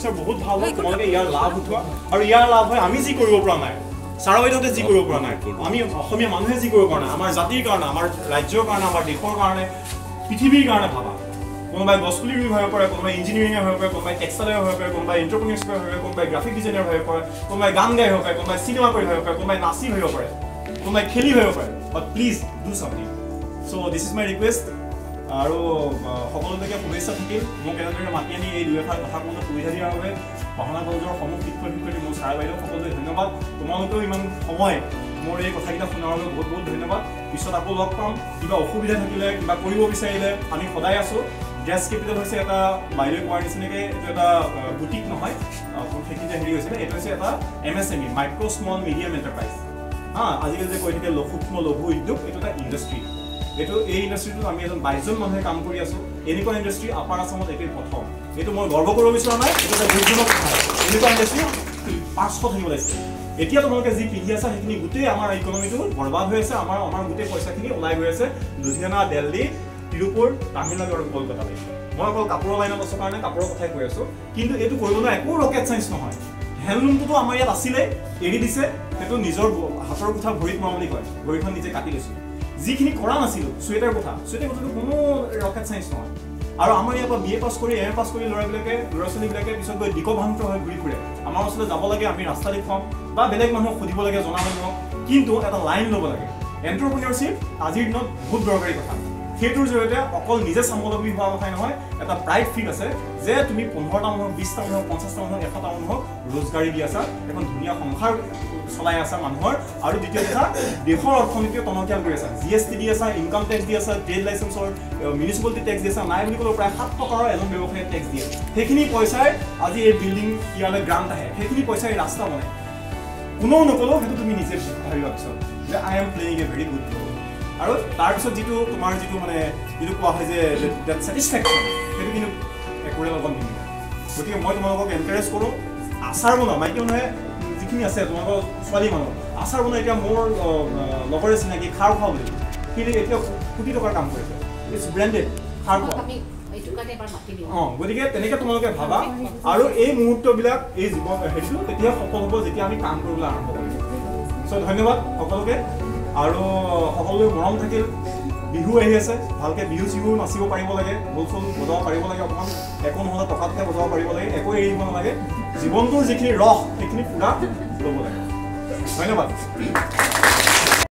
Infrastructure বহুত ভাল হয় তোমালোকে ইয়াৰ লাভ উঠোৱা। আৰু ইয়াৰ লাভ হয় আমি যি কৰিব পৰা নাই ছাৰ বাইদেউহঁতে যি কৰিব পৰা নাই আমি অসমীয়া মানুহে যি কৰিব পৰা নাই আমাৰ জাতিৰ কাৰণে আমাৰ ৰাজ্যৰ কাৰণে আমাৰ দেশৰ কাৰণে পৃথিৱীৰ কাৰণে ভাবা। কোনোবাই গছপুলি ৰুই ভাবিব পাৰে কোনোবাই ইঞ্জিনিয়াৰিঙে ভাবিব পাৰে কোনোবাই টেক্সটাইলে ভাবিব পাৰে কোনোবাই এণ্টাৰপ্ৰনিয়াৰ্ছ ভাবিব পাৰে কোনোবাই গ্ৰাফিক ডিজাইনাৰ ভাবিব পাৰে কোনোবাই গান গাই ভাবিব পাৰে কোনোবাই চিনেমা কৰি ভাবিব পাৰে কোনোবাই নাচি ভাবিব পাৰে কোনোবাই খেলি ভাবিব পাৰে। But please do something so' this is my request আৰু সকলোলৈকে শুভেচ্ছা থাকিল। মোক এনেদৰে মাতি আনি এই দুই এষাৰ কথা ক'বলৈ সুবিধা দিয়াৰ বাবে পঢ়না কলেজৰ সমূহ শিক্ষক শিক্ষয়িত্ৰী মোৰ ছাৰ বাইদেউ সকলোকে ধন্যবাদ। তোমালোকেও ইমান সময় মোৰ এই কথাকেইটা শুনাৰ বাবে বহুত বহুত ধন্যবাদ। পিছত আকৌ লগ পাম। কিবা অসুবিধা থাকিলে কিবা কৰিব বিচাৰিলে আমি সদায় আছোঁ। ড্ৰেছ কেপিটেল হৈছে এটা বাইদেৱে কোৱাৰ নিচিনাকৈ এইটো এটা বুটিক নহয়। সেইখিনিতে হেৰি হৈছিলে এইটো হৈছে এটা M S M E micro' small medium enterprise. হা আজিকালি যে কৈ থাকে সূক্ষ্ম লঘু উদ্যোগ এইটো এটা ইণ্ডাষ্ট্ৰী এইটো এই ইণ্ডাষ্ট্ৰিটোত আমি এজন বাইছজন মানুহে কাম কৰি আছোঁ। এনেকুৱা ইণ্ডাষ্ট্ৰি আপাৰ আছামত এইটোৱে প্ৰথম। এইটো মই গৰ্ব কৰিব বিচৰা নাই এইটো এটা দুৰ্জনক কথা। এনেকুৱা ইণ্ডাষ্ট্ৰি পাঁচশ থাকিব লাগিছে এতিয়া তোমালোকে যি পিন্ধি আছা সেইখিনি গোটেই আমাৰ ইকনমিটো বৰবাদ হৈ আছে। আমাৰ আমাৰ গোটেই পইচাখিনি ওলাই গৈ আছে। লুধিয়ানা দেল্হী তিৰুপুৰ তামিলনাডু আৰু কলকাতালৈ। মই অকল কাপোৰৰ লাইনত আছোঁ কাৰণে কাপোৰৰ কথাই কৈ আছোঁ। কিন্তু এইটো কৰিবলৈ একো ৰকেট চাইন্স নহয়। হেণ্ডলুমটোতো আমাৰ ইয়াত আছিলে এৰি দিছে। সেইটো নিজৰ হাতৰ কথা ভৰিত মৰা বুলি কয়। ভৰিখন নিজে কাটি লৈছোঁ। যিখিনি কৰা নাছিলোঁ চুৱেটাৰ কথা চুৱেটাৰ কথাটো কোনো ৰকেট চাইন্স নহয়। আৰু আমাৰ ইয়াৰ পৰা বি এ পাছ কৰি এম এ পাছ কৰি ল'ৰাবিলাকে ল'ৰা ছোৱালীবিলাকে পিছত গৈ দিকভ্ৰান্ত হৈ ঘূৰি ফুৰে। আমাৰ ওচৰলৈ যাব লাগে আমি ৰাস্তা দেখুৱাম বা বেলেগ মানুহক সুধিব লাগে জনা মানুহক কিন্তু এটা লাইন ল'ব লাগে। এণ্টাৰপ্ৰিনিয়ৰশ্বিপ আজিৰ দিনত বহুত দৰকাৰী কথা। সেইটোৰ জৰিয়তে অকল নিজে স্বাৱলম্বী হোৱা কথাই নহয় এটা প্ৰাইড ফিল আছে যে তুমি পোন্ধৰটা মানুহক বিছটা মানুহক পঞ্চাছটা মানুহক এশটা মানুহক ৰোজগাৰী দি আছা এখন ধুনীয়া সংসাৰ চলাই আছা মানুহৰ। আৰু দ্বিতীয় কথা দেশৰ অৰ্থনীতিও টনকিয়াল কৰি আছা। জি এছ টি দি আছা ইনকাম টেক্স দি আছা ট্ৰেড লাইচেঞ্চৰ মিউনিচিপালিটি টেক্স দি আছা নাই বুলি ক'লেও প্ৰায় সাত টকাৰ এজন ব্যৱসায়ীয়ে টেক্স দিয়ে। সেইখিনি পইচাই আজি এই বিল্ডিং ইয়ালৈ গ্ৰাণ্ট আহে। সেইখিনি পইচাই ৰাস্তা বনায়। কোনেও নক'লেও সেইটো তুমি নিজে ভাবিবা পিছত যে I am playing a very good role আৰু তাৰপিছত যিটো তোমাৰ যিটো মানে যিটো কোৱা হয় যে ডেট ছেটিছফেকশ্যন সেইটো কিন্তু একোৰে লগত নিমিলে। গতিকে মই তোমালোকক এনকাৰেজ কৰোঁ আচাৰ বনোৱা মাইকী মানুহে যিখিনি আছে তোমালোকৰ ছোৱালী মানুহ আচাৰ বনোৱা এতিয়া মোৰ লগৰে চিনাকি খাৰ খোৱা বুলি। সি এতিয়া কোটি টকাৰ কাম কৰিছে ইটছ ব্ৰেণ্ডেড খাৰ খোৱা। অঁ গতিকে তেনেকৈ তোমালোকে ভাবা। আৰু এই মুহূৰ্তবিলাক এই জীৱন হেৰিটো তেতিয়া সফল হ'ব যেতিয়া আমি কাম কৰিবলৈ আৰম্ভ কৰিম। চ' ধন্যবাদ সকলোকে। আৰু সকলোৱে মৰম থাকিল। বিহু আহি আছে ভালকৈ বিহু চিহু নাচিব পাৰিব লাগে ঢোল চোল বজাব পাৰিব লাগে অকণমান একো নহ'লে টকাতকৈ বজাব পাৰিব লাগে একো এৰিব নালাগে। জীৱনটোৰ যিখিনি ৰস সেইখিনি পূৰা ল'ব লাগে। ধন্যবাদ।